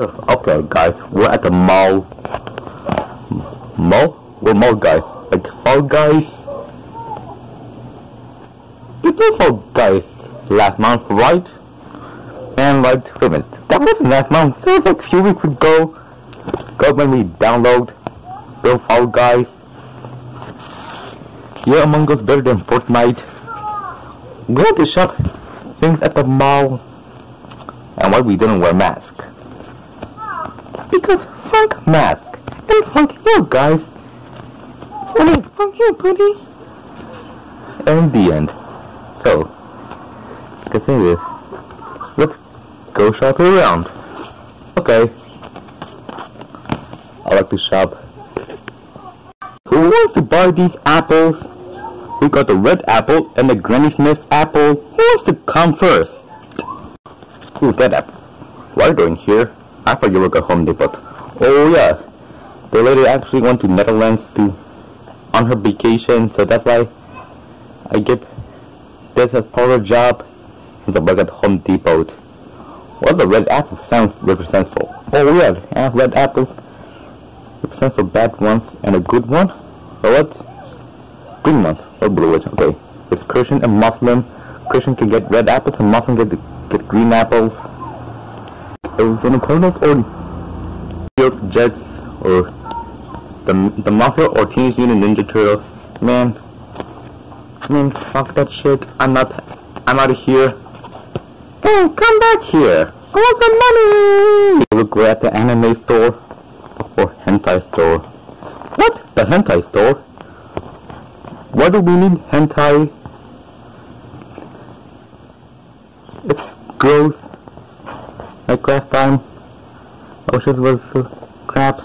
Okay, guys, we're at the mall. Mall? We're mall guys. Like Fall Guys. Played Fall Guys last month, right? And like, wait a minute, that wasn't last month. That was like a few weeks ago. Go when we download the Fall Guys. Yeah, Among Us better than Fortnite. We had to shop things at the mall. And why we didn't wear masks? Because fuck mask. And fuck you guys. And fuck you, buddy. And the end. So, the thing is, let's go shopping around. Okay. I like to shop. Who wants to buy these apples? We got the red apple and the Granny Smith apple. Who wants to come first? Who's that apple? What are you doing here? I thought you were at Home Depot. Oh yeah. The lady actually went to Netherlands to on her vacation, so that's why I give this as part of job as a work at Home Depot. What the red apple sounds represents for. Oh yeah, yeah, red apples represent for bad ones and a good one. Or what? Green ones or blue ones. Okay, it's Christian and Muslim. Christian can get red apples and Muslim get get green apples. Arizona Cardinals or New York Jets or the the Mafia or Teenage Mutant Ninja Turtles. Man, man, fuck that shit. I'm not, I'm out of here. Hey, come back here. I want some money. You look at the anime store or hentai store. What? The hentai store? Why do we need hentai? It's gross last time Oceans was Crabs.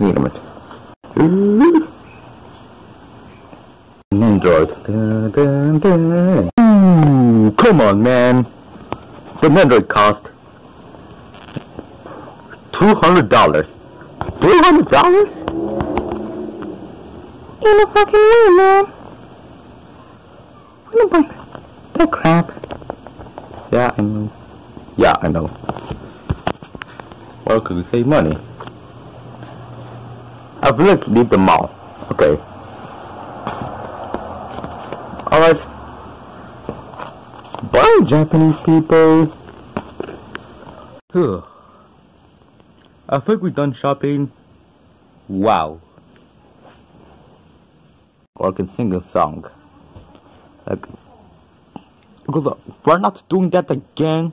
Need a minute. Come on, man. The Nendoroid cost $200. $200? In no fucking way, man. What fuck? that crap? Yeah, I know. Yeah, I know. Well, could we save money? I would like to leave the mall. Okay. Alright. Bye, Japanese people. Ugh. I think we're done shopping. Wow. Or I can sing a song. Like, because we're not doing that again.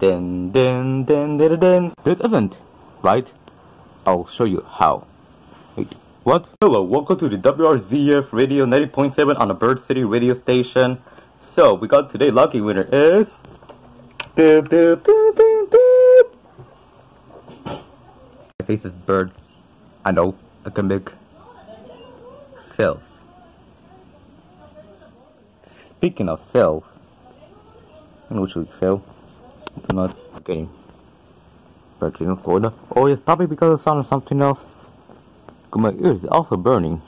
den, den, den, den, den. This isn't, right? I'll show you how. Wait, what? Hello, welcome to the WRZF Radio 90.7 on the Bird City radio station. So, we got today lucky winner is... My face is bird. I know, I can make... Self. Speaking of self, I know what you sell. I'm not getting Virginia, Florida. Oh, it's probably because of sound something else. My ears also burning.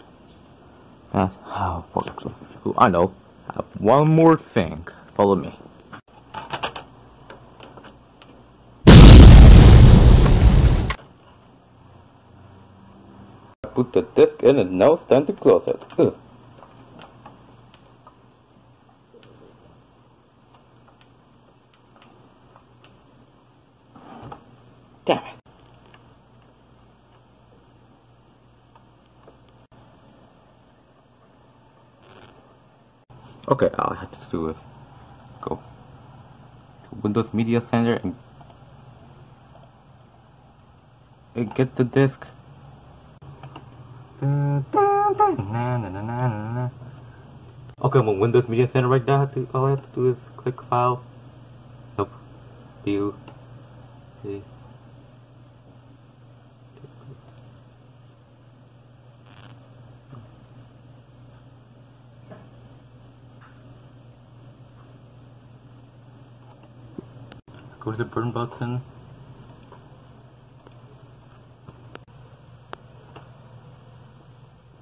Yes. Oh, fuck. I know. I one more thing. Follow me. Put the disc in and now stand to close it. Ugh. Okay, all I have to do is go to Windows Media Center and, and get the disk. Okay, I'm on Windows Media Center right now. All I have to do is click File. Nope. view. Go to the burn button.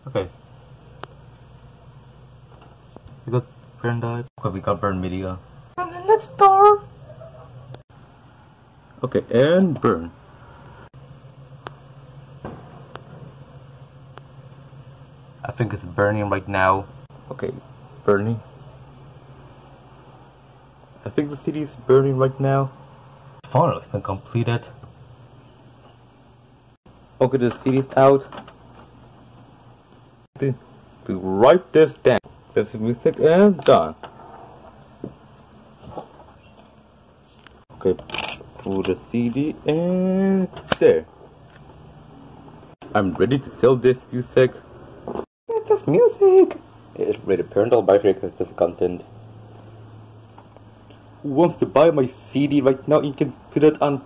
Okay. We got burn dive. Okay, we got burn media. And then let's start. Okay, and burn. I think it's burning right now. Okay, burning. I think the city is burning right now. Has been completed. Okay, the city is out. To, to write this down. This music and done. Okay, put the CD and there. I'm ready to sell this music. It's music. It's rated parental by content. Who wants to buy my CD right now? You can put it on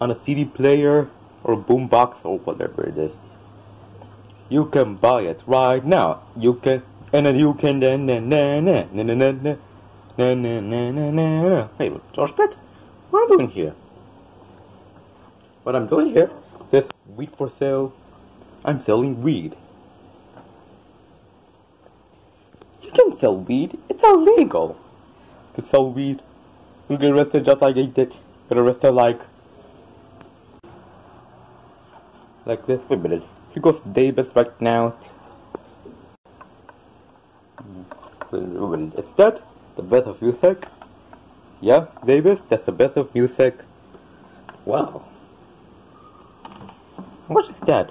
on a CD player or boombox or whatever it is. You can buy it right now. You can and then you can na na na na na na na na. Hey, George Pig, what am I doing here? What I'm doing here says weed for sale. I'm selling weed. You can sell weed. It's illegal to sell weed. You'll get arrested just like I did. Get arrested like like this. Wait a minute. Here goes Davis right now. Is that the best of music? Yeah, Davis, that's the best of music. Wow. Much is that?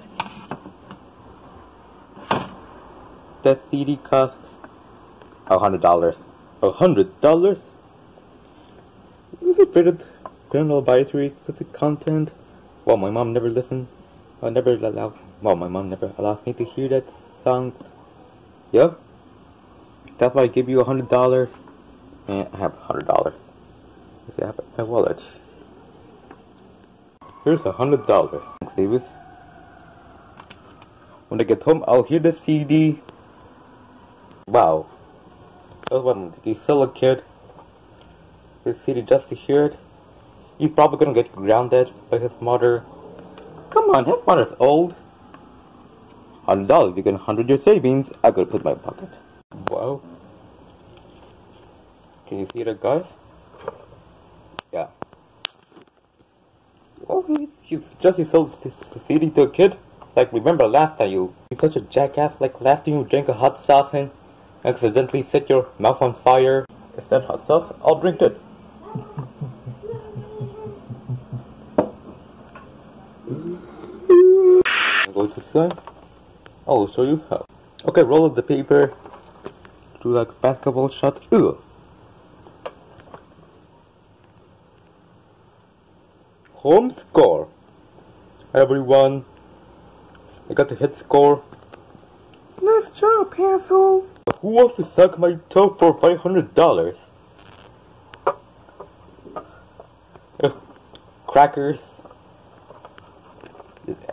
That CD cost a hundred dollars. A hundred dollars? Is it criminal advisory explicit content? Well, my mom never listened. I never allowed. Well, my mom never allowed me to hear that song. Yeah. That's why I give you a hundred dollars. And eh, I have a hundred dollars. I have my wallet. Here's a hundred dollars. Thanks, Davis. When I get home, I'll hear the CD. Wow. That one, you sell a kid the CD just to hear it. He's probably gonna get grounded by his mother. Come on, his mother's old. Hundred dollars, you get hundred your savings. I gotta put my pocket. Wow. Can you see that, guys? Yeah. Oh, he's just he sold the to a kid. Like, remember last time you, you're such a jackass. Like, last time you drank a hot sauce and accidentally set your mouth on fire. Is that hot sauce? I'll drink it. I'm going to say, I'll show you how. Okay, roll up the paper. Do like a basketball shot. Ugh. Home score. Everyone. I got the hit score. Nice job, asshole. Who wants to suck my toe for five hundred dollars? Crackers.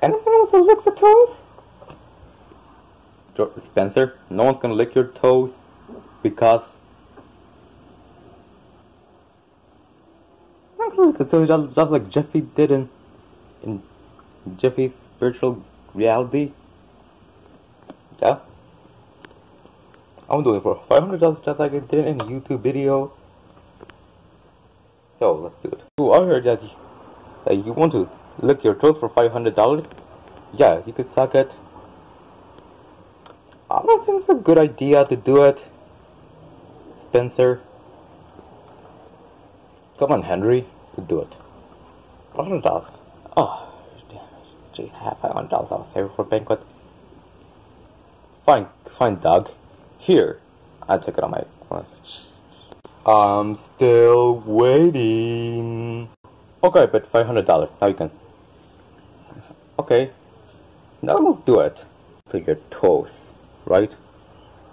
Anyone else who licks the toes? George Spencer, no one's gonna lick your toes because No one's gonna lick the toes just, just like Jeffy did in in Jeffy's virtual reality. Yeah. I'm doing it for five hundred dollars just like I did in a YouTube video. So let's do it. Oh, I heard that you, that you want to lick your toes for five hundred dollars. Yeah, you could suck it. I don't think it's a good idea to do it, Spencer. Come on, Henry, to do it. Five hundred dollars. Oh, damn it! Jeez, I hundred dollars. I was saving for banquet. Fine, fine, Doug. Here, I'll take it on my. I'm still waiting. Okay, but five hundred dollars. Now you can. Okay. Now do it. For your toes, right?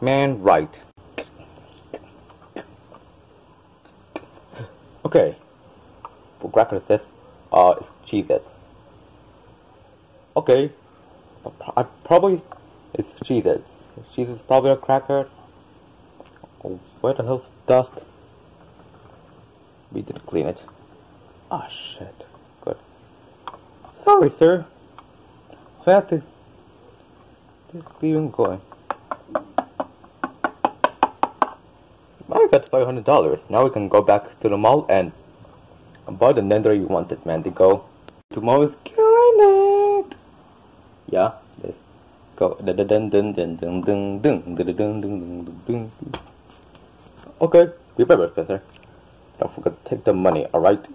Man, right. Okay. cracker says, uh, it's. Okay, I probably it's Cheez-Its. Cheez-Its probably a cracker. Oh, where the hell's dust? We didn't clean it. Ah, shit. Good. Sorry, sir fertig. Stephen coin. I got $500. Now we can go back to the mall and buy the nether you wanted, man. To go tomorrow's Skynet. Yeah, let's go. Okay, be better, Spencer. Don't forget to take the money, alright?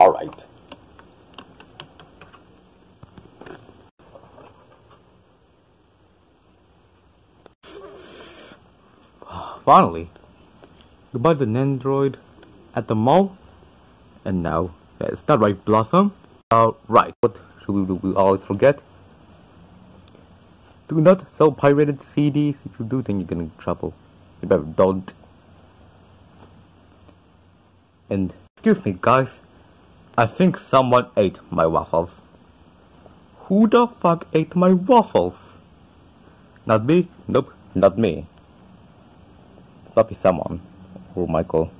Alright. Finally, bought the Nendoroid at the mall, and now it's that right, Blossom? Uh, right. What should we, we always forget? Do not sell pirated CDs. If you do, then you're get in trouble. You better don't. And excuse me, guys. I think someone ate my waffles. Who the fuck ate my waffles? Not me? Nope, not me stop is someone who Michael